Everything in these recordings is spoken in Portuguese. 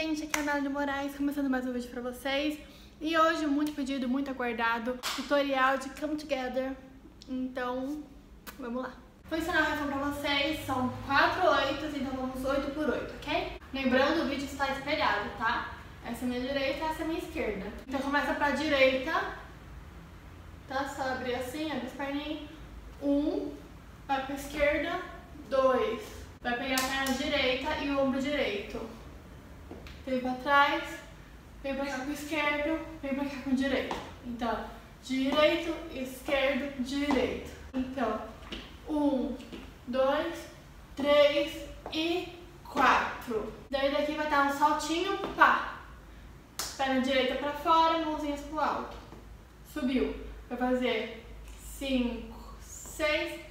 gente, aqui é a Mela de Moraes, começando mais um vídeo pra vocês. E hoje, muito pedido, muito aguardado, tutorial de Come Together. Então, vamos lá. Vou ensinar a reação pra vocês, são 4 oitos, então vamos 8 por 8, ok? Lembrando, o vídeo está espelhado, tá? Essa é minha direita, essa é minha esquerda. Então começa pra direita, tá? Só abrir assim, abre as perninhas. Um, vai pra esquerda, dois. Vai pegar a perna direita e o ombro direito. Vem pra trás, vem pra cá com o esquerdo, vem pra cá com o direito. Então, direito, esquerdo, direito. Então, um, dois, três e quatro. Daí daqui vai dar um saltinho, pá. Perna direita pra fora, mãozinhas pro alto. Subiu. Vai fazer cinco, seis,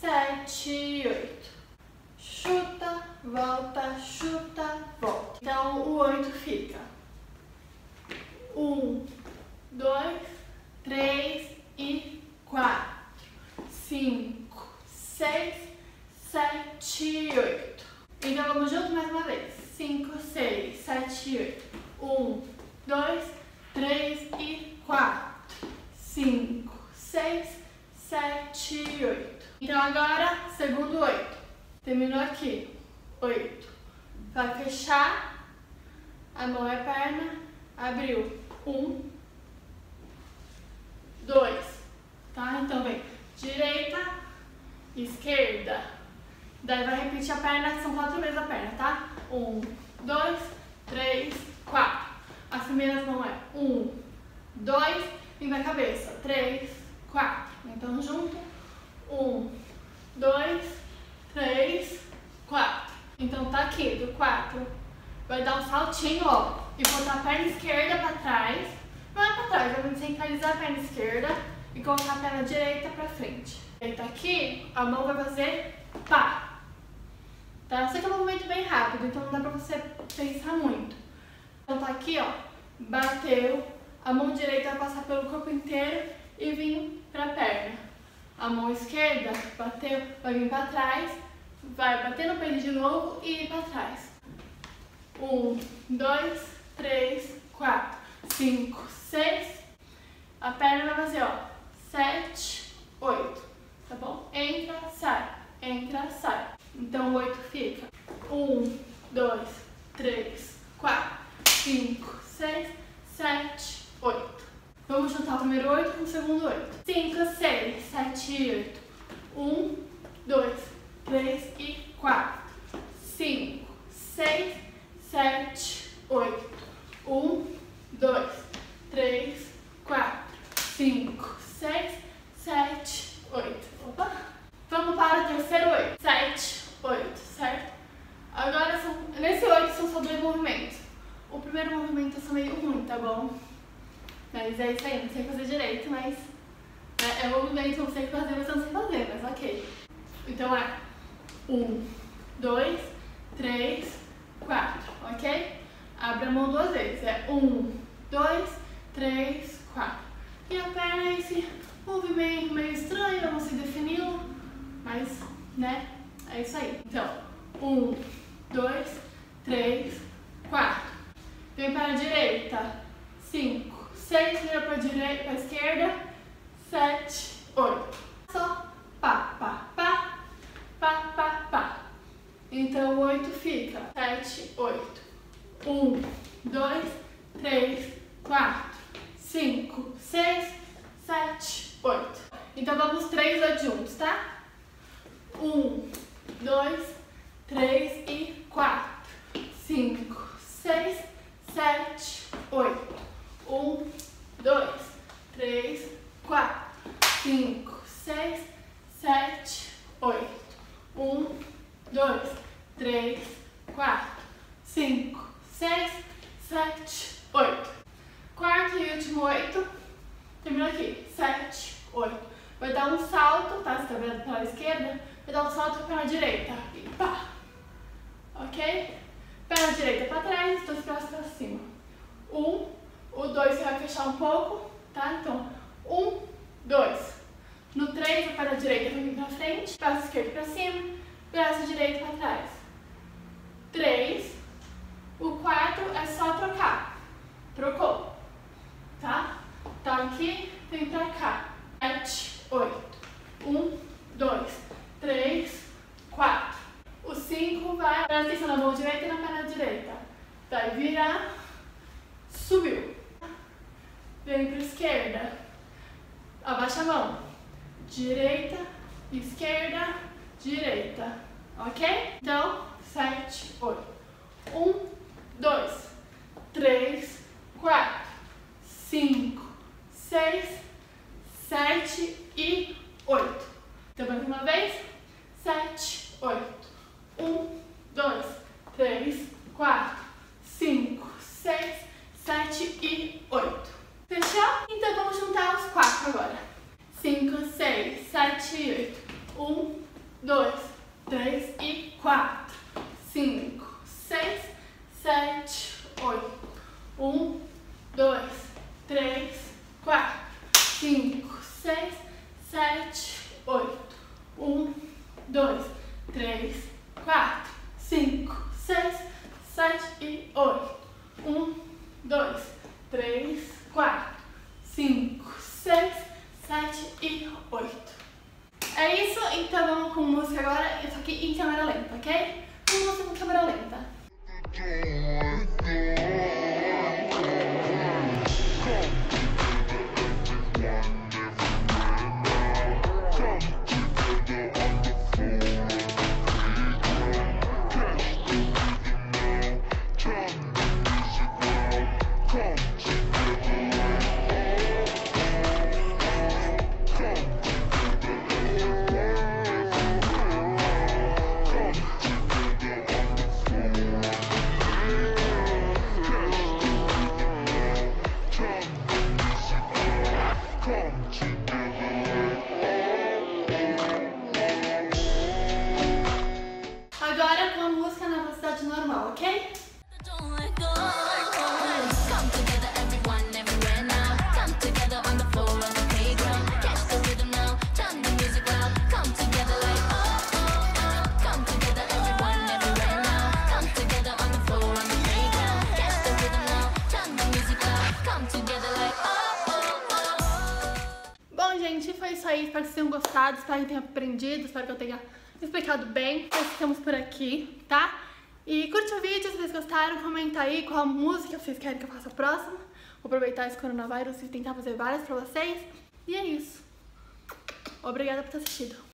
sete, oito. Chuta, volta, chuta, oito fica. Um, dois, três e quatro. Cinco, seis, sete, oito. Então vamos junto mais uma vez. Cinco, seis, sete, oito. Um, dois, três e quatro. Cinco, seis, sete, oito. Então agora, segundo oito. Terminou aqui. Oito. Vai fechar. A mão é perna. Abriu. Um. Dois. Tá? Então vem direita, esquerda. Daí vai repetir a perna, são quatro vezes a perna, tá? Um, dois, três, quatro. As primeiras mãos é um, dois, e na cabeça. Três, quatro. Então junto. Um, dois, três, quatro. Então tá aqui, do quatro. Vai dar um saltinho, ó. E botar a perna esquerda pra trás. Não é pra trás, vamos centralizar a perna esquerda e colocar a perna direita pra frente. Tá aqui, a mão vai fazer pá. Tá? Só que é um movimento bem rápido, então não dá pra você pensar muito. Então tá aqui, ó. Bateu, a mão direita vai passar pelo corpo inteiro e vir pra perna. A mão esquerda bateu, vai vir pra trás, vai bater no peito de novo e ir pra trás. Um, dois, três, quatro, cinco, seis. A perna vai fazer, ó, sete, oito, tá bom? Entra, sai, entra, sai. Então, oito fica. Um, dois, três, quatro, cinco, seis, sete, oito. Vamos juntar o primeiro oito com o segundo oito. Cinco, seis, sete, oito. Um, dois, três e quatro. Cinco, seis, sete, oito. Um, dois, três, quatro, cinco, seis, sete, oito. Opa! Vamos para o terceiro oito. Sete, oito, certo? Agora, são, nesse oito são só dois movimentos. O movimento eu sou meio ruim, tá bom? Mas é isso aí, não sei fazer direito, mas é, é um movimento eu sei fazer, mas eu não sei fazer, mas ok. Então é um, dois, três, quatro, ok? Abre a mão duas vezes. É um, dois, três, quatro. E a perna é esse movimento meio estranho, eu não sei defini-lo, mas, né, é isso aí. Então, um, dois, três, quatro. Vem para a direita, cinco, seis, vira para a direita, para a esquerda, sete, oito. Só pá, pá, pá, pá, pá, pá. Então, oito fica, sete, oito. Um, dois, três, quatro, cinco, seis, sete, oito. Então, vamos três oito juntos, tá? Um, dois, três e quatro, cinco, seis, sete, oito. Um, dois, três, quatro, cinco, seis, sete, oito. Um, dois, três, quatro, cinco, seis, sete, oito. Quarto e último oito. Terminou aqui. Sete, oito. Vai dar um salto, tá? Você tá vendo pela esquerda? Vai dar um salto pela direita. E pá. Ok? Perna direita pra trás, dois braços pra cima. Um, o dois você vai fechar um pouco, tá? Então, um, dois. No três, a perna direita vai vir pra frente, braço esquerdo pra cima, braço direito pra trás. Três. O quarto é só trocar. Trocou. Tá? Tá aqui, vem pra cá. Sete, oito. Um, dois, três, quatro. O cinco vai. Presta atenção na mão direita e na perna direita. Vai virar. Subiu. Vem pra esquerda. Abaixa a mão. Direita, esquerda, direita. Ok? Então, sete, oito. Um, dois, três, quatro, cinco, seis, sete e oito. Então, mais uma vez. Sete, oito. Um, dois, três, quatro, cinco, seis, sete e oito. Fechou? Então, vamos juntar os quatro agora. Cinco, seis, sete e oito. Um, dois, três e quatro. Cinco, seis, sete, oito. Um, dois, três, quatro, cinco, seis, sete, oito. Um, dois, três, quatro, cinco, seis, sete e oito. Um, dois, três, quatro, cinco, seis, sete e oito. É isso, então vamos com música agora, isso aqui em câmera lenta, ok? Vamos música em câmera lenta. Música na velocidade normal, ok? Espero que vocês tenham gostado, espero que tenham aprendido, espero que eu tenha explicado bem. Nós ficamos por aqui, tá? E curte o vídeo se vocês gostaram, comenta aí qual música vocês querem que eu faça próxima. Vou aproveitar esse coronavírus e tentar fazer várias pra vocês. E é isso. Obrigada por ter assistido.